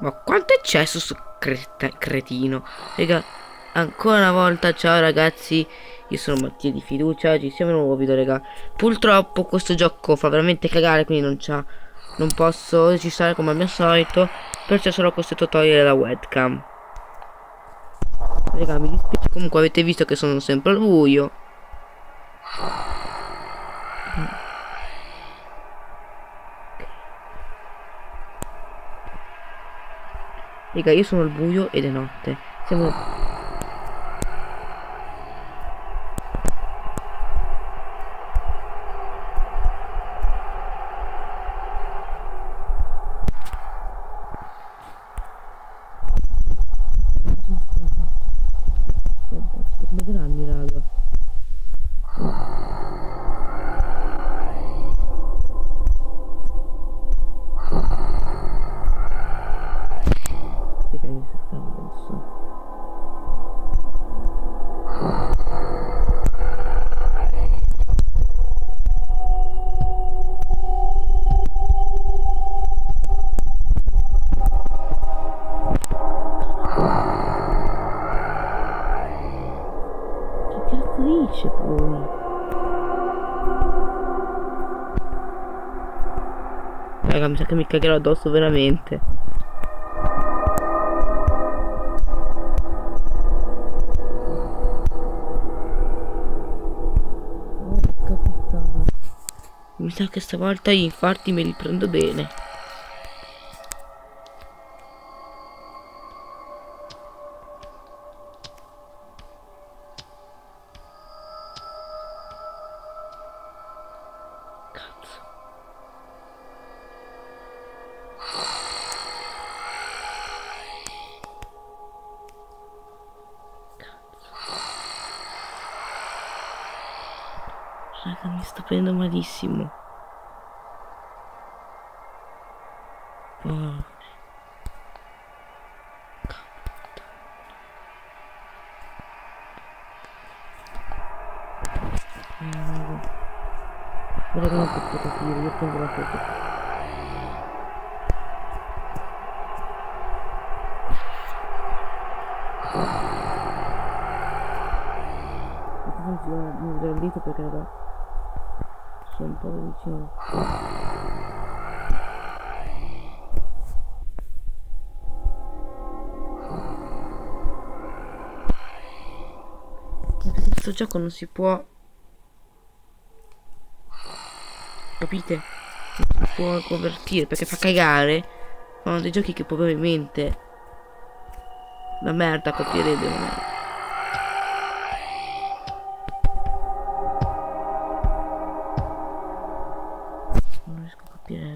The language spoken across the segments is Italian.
Ma quanto è cesso su cretino? Raga, ancora una volta, ciao ragazzi. Io sono Mattia di Fiducia, ci siamo in un nuovo video, raga. Purtroppo questo gioco fa veramente cagare, quindi non c'ha... Non posso registrare come al mio solito, perciò solo questo tutorial della webcam. Raga, mi dispiace, comunque avete visto che sono sempre al buio. Raga, io sono al buio ed è notte. Siamo... Cagherò addosso veramente. Mi sa che stavolta gli infarti me li prendo bene. Raga, mi sto prendendo malissimo. Oh. Guarda che non posso capire, io prendo la foto. Funziona, mi vedrò dito perché da sono un po' vicino. Perché questo gioco non si può capite? Non si può convertire perché fa cagare. Sono dei giochi che probabilmente la merda copierebbe magari. Non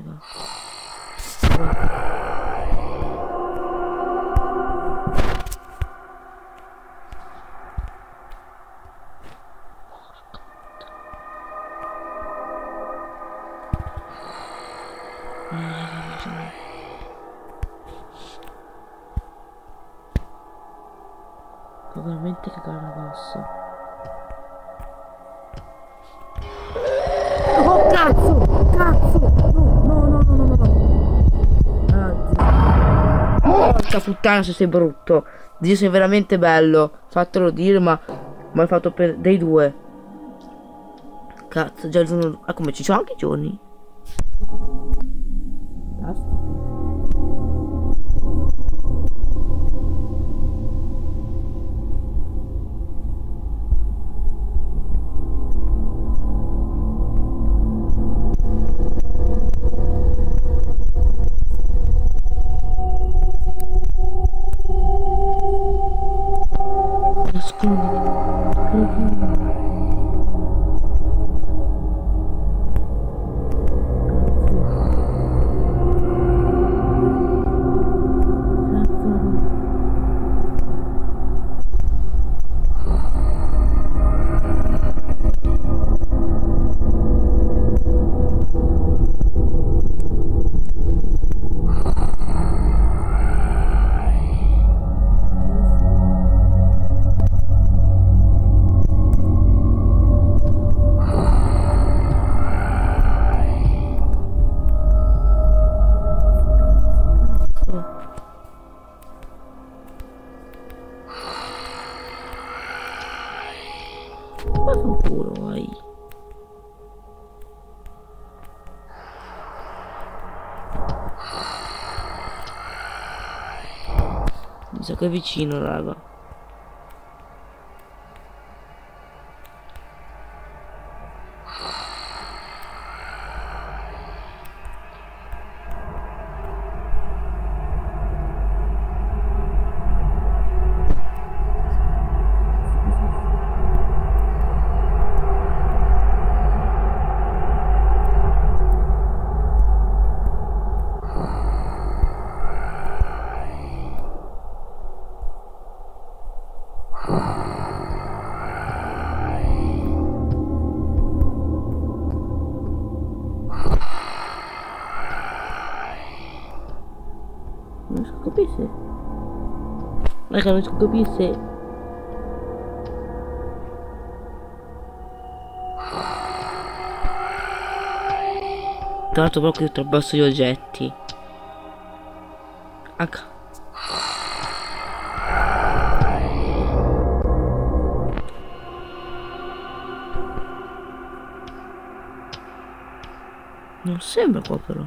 riesco Porca puttana se sei brutto. Dio sei veramente bello. Fatelo dire ma... Ma hai fatto per dei due. Cazzo, già il giorno... Ah come ci sono anche i giorni? Vicino, raga. Capisce. Raga, non si capisce. Tra l'altro proprio attraverso gli oggetti. H. Non sembra qua però.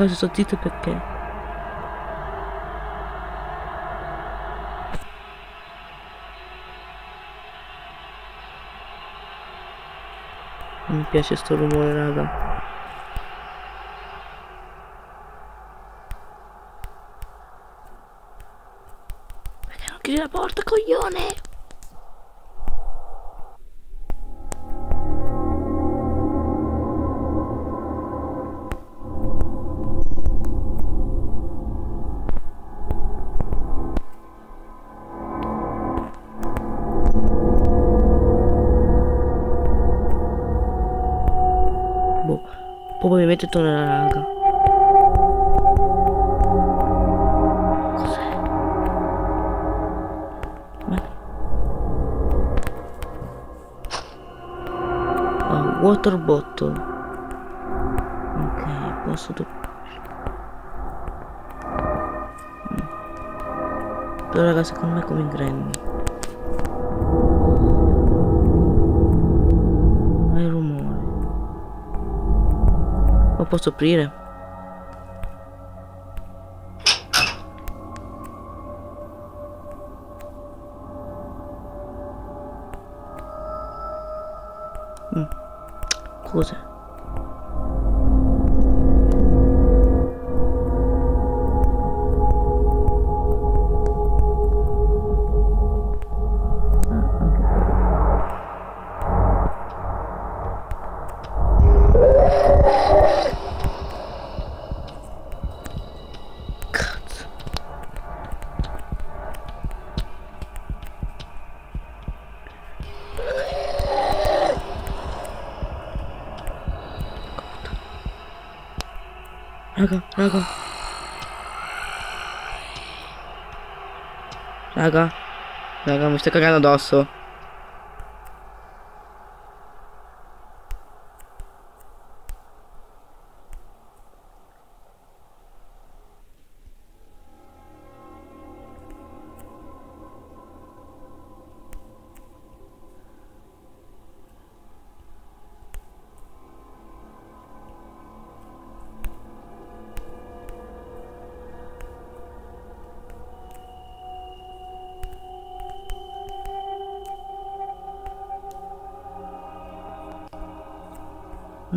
Ragazzi, sto zitto perché? Mi piace sto rumore, raga. Chiudi la porta, coglione? Probabilmente tornerà raga. Cos'è? Ah, water bottle. Ok, posso. Mm. Però raga, secondo me come Granny. Posso aprire? Mm. Cos'è? Raga, raga. Raga. Raga, mi sto cagando addosso.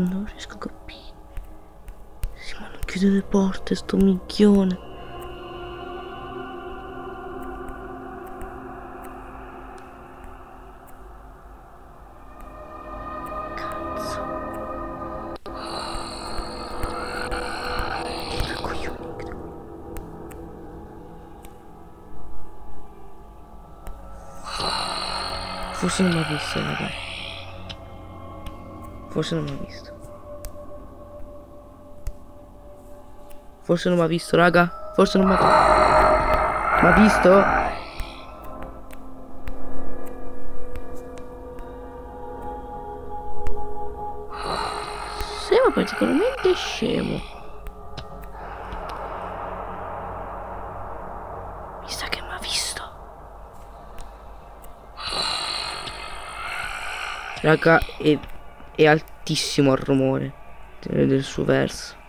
non riesco a capire sì ma non chiude le porte sto minchione cazzo che coglioni che forse non l'ha visto, ragazzi. forse non l'ha visto. Forse non mi ha visto, raga. Forse non mi ha visto. Mi ha visto? Sembra particolarmente scemo. Mi sa che mi ha visto. Raga, è, è altissimo il rumore del, del suo verso.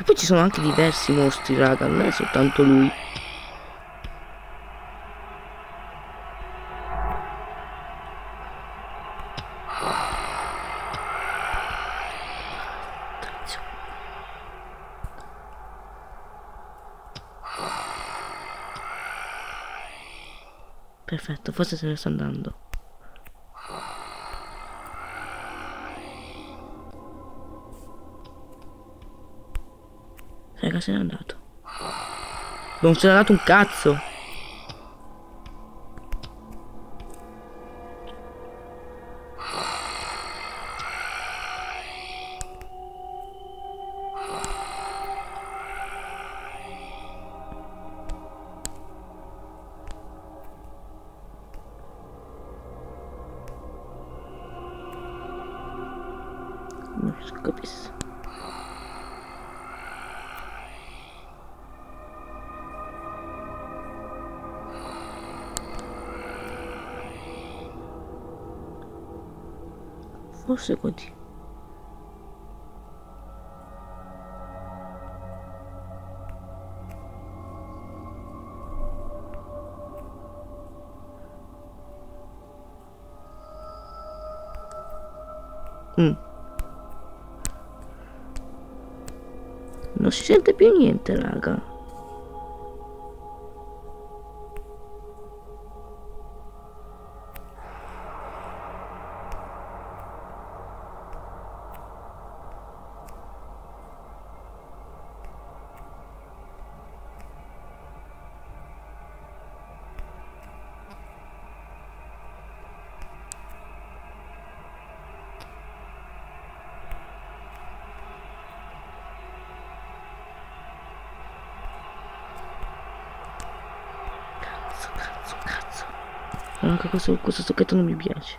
Che poi ci sono anche diversi mostri, raga, non è soltanto lui. Perfetto, forse se ne sta andando. Raga, se n'è andato. Non se n'è andato un cazzo. Non. Forse così. Mm. Non si sente più niente, raga. Cazzo, cazzo, cazzo. Anche questo, questo zucchetto non mi piace.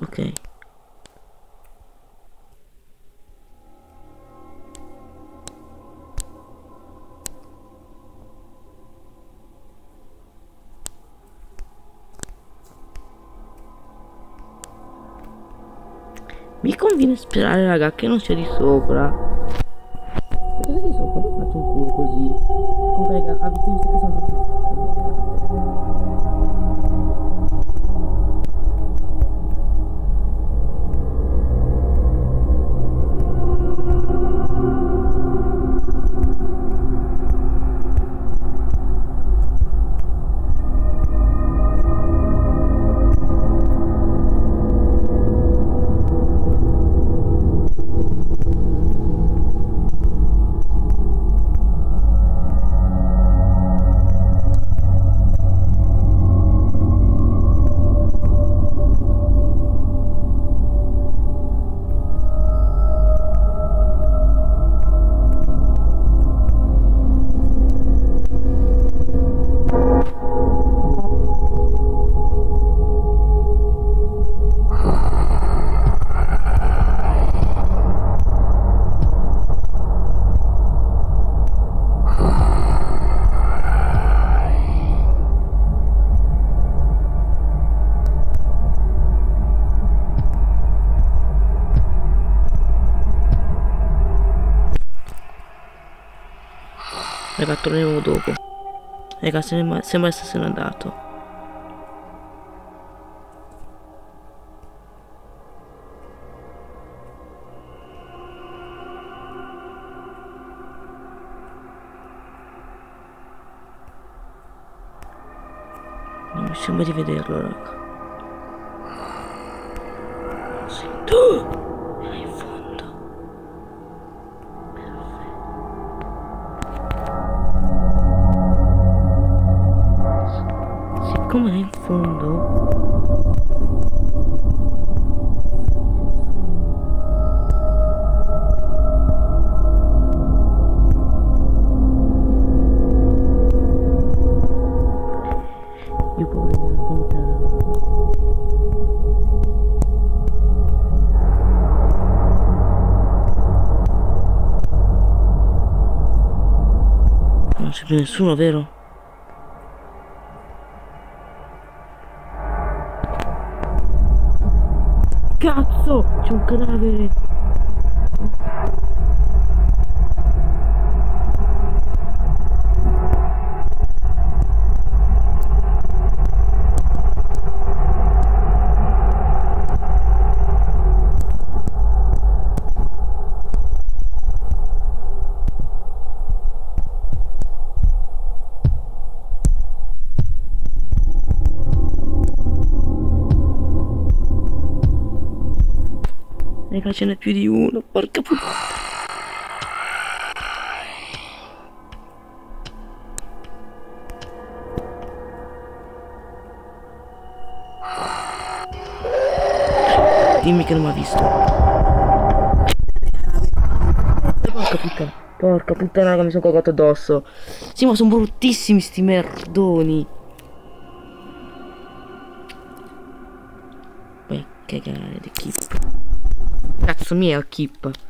Ok. Mi conviene sperare raga che non sia di sopra Raga torneremo dopo. Raga sembra, sembra essere andato. Non mi sembra di vederlo raga più nessuno, vero? Cazzo! C'è un cadavere! Raga, ce n'è più di uno, porca puttana. Dimmi che non mi ha visto. Porca puttana. Porca puttana, raga, mi sono cagato addosso. Sì, ma sono bruttissimi sti merdoni. Vai a cagare